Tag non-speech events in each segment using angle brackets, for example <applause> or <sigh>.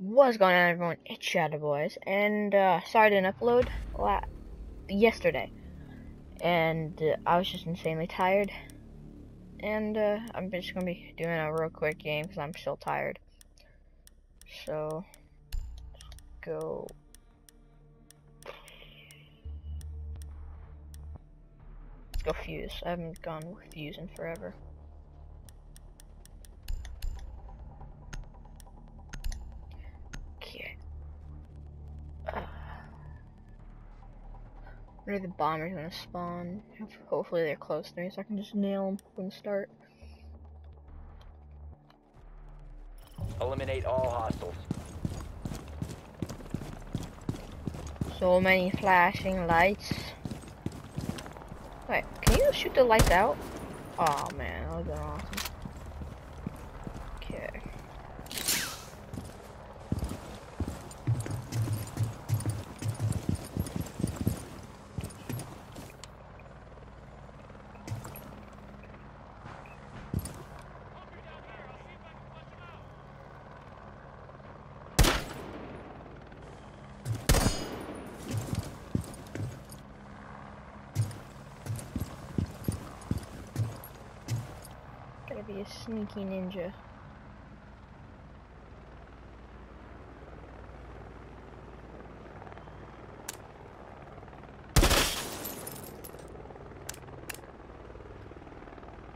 What's going on, everyone? It's Shadow Boys, and uh, sorry I didn't upload yesterday, and uh, I was just insanely tired, and uh, I'm just gonna be doing a real quick game because I'm still tired. So, go. Let's go Fuze. I haven't gone with Fuze in forever. Where are the bombers gonna spawn? Hopefully they're close to me so I can just nail them from the start. Eliminate all hostiles. So many flashing lights. Wait, can you shoot the lights out? Oh man, that would've been awesome. Okay. Gotta be a sneaky ninja.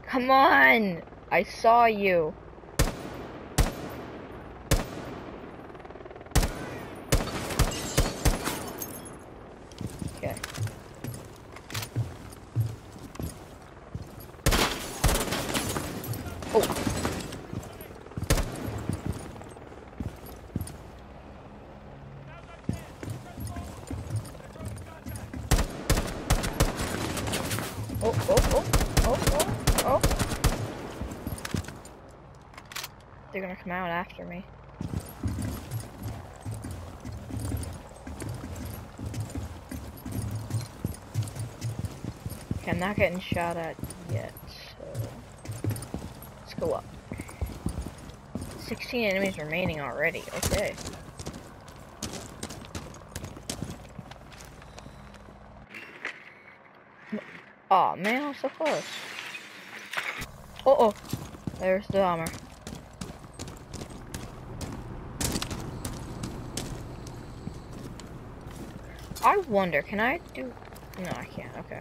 Come on! I saw you. Okay. Oh. Oh, oh, oh, oh, oh, oh. They're gonna come out after me. Okay, I'm not getting shot at yet, so let's go up. 16 enemies remaining already, okay. Oh man, I'm so close. Oh oh, there's the armor. I wonder, can I do? No, I can't. Okay.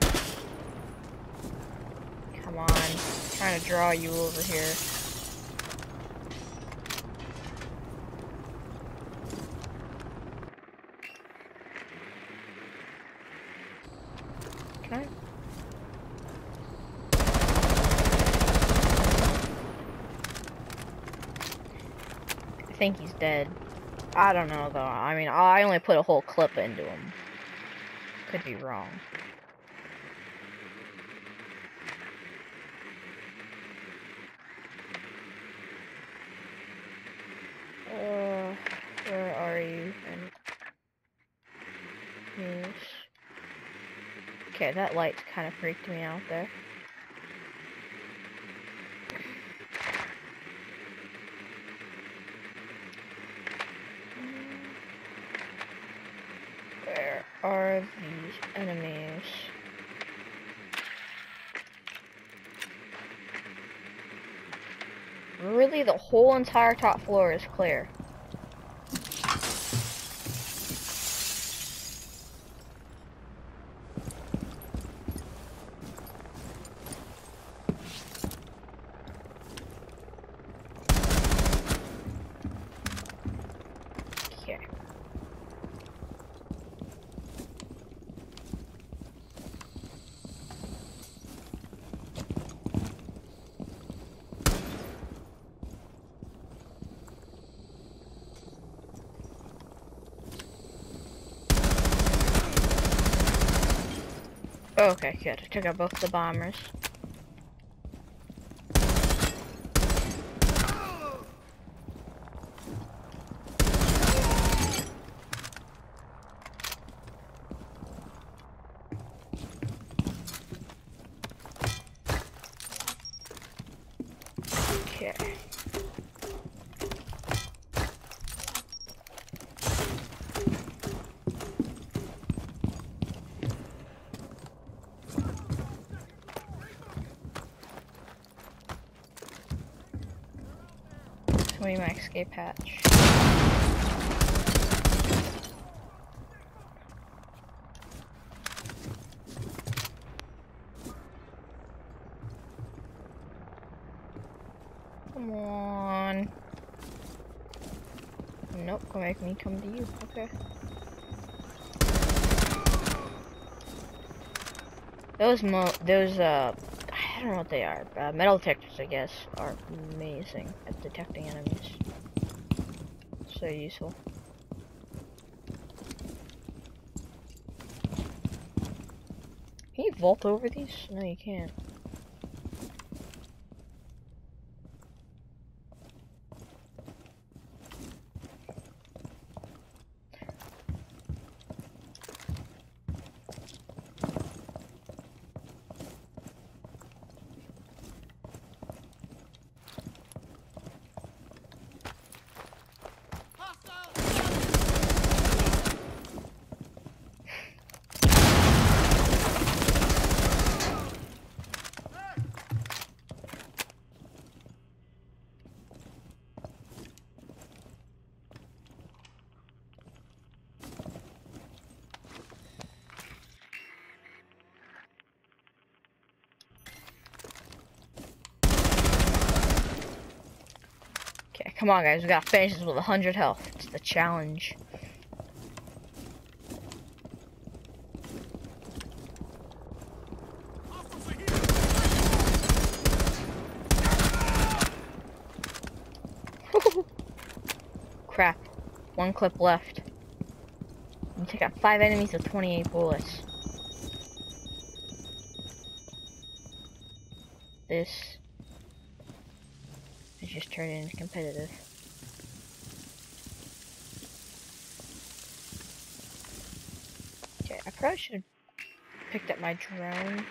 Come on, trying to draw you over here. I? I think he's dead. I don't know though. I mean, I only put a whole clip into him. Could be wrong. Uh, where are you? And. Okay, that light kind of freaked me out there. Where are these enemies? Really, the whole entire top floor is clear. Okay. Oh, okay, good. I took out both the bombers. Okay. Me my escape hatch. Come on. Nope, gonna make me come to you. Okay. Those mo those uh I don't know what they are. Uh, metal detectors, I guess, are amazing at detecting enemies. So useful. Can you vault over these? No, you can't. Okay, come on guys, we gotta finish this with 100 health. It's the challenge. <laughs> Crap. One clip left. You take out five enemies with 28 bullets. This just turning into competitive. Okay, I probably should have picked up my drone.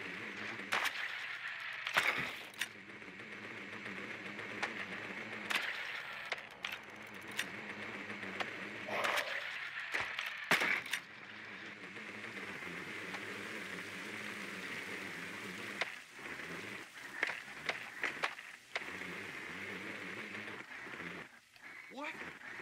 What? Okay,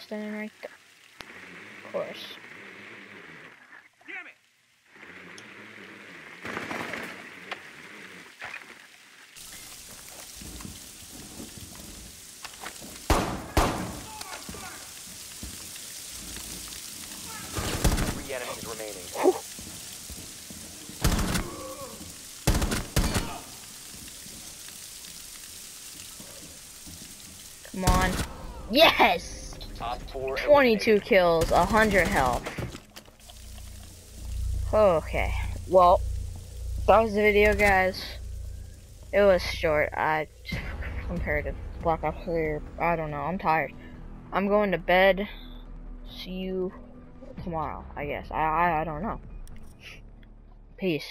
standing right there. Of course. Three enemies remaining. Come on. Yes! Top four. 22 kills, 100 health. Okay, well, that was the video, guys. It was short. I compared to Black Ops 3. I don't know. I'm tired. I'm going to bed. See you tomorrow. I guess. I I, I don't know. Peace.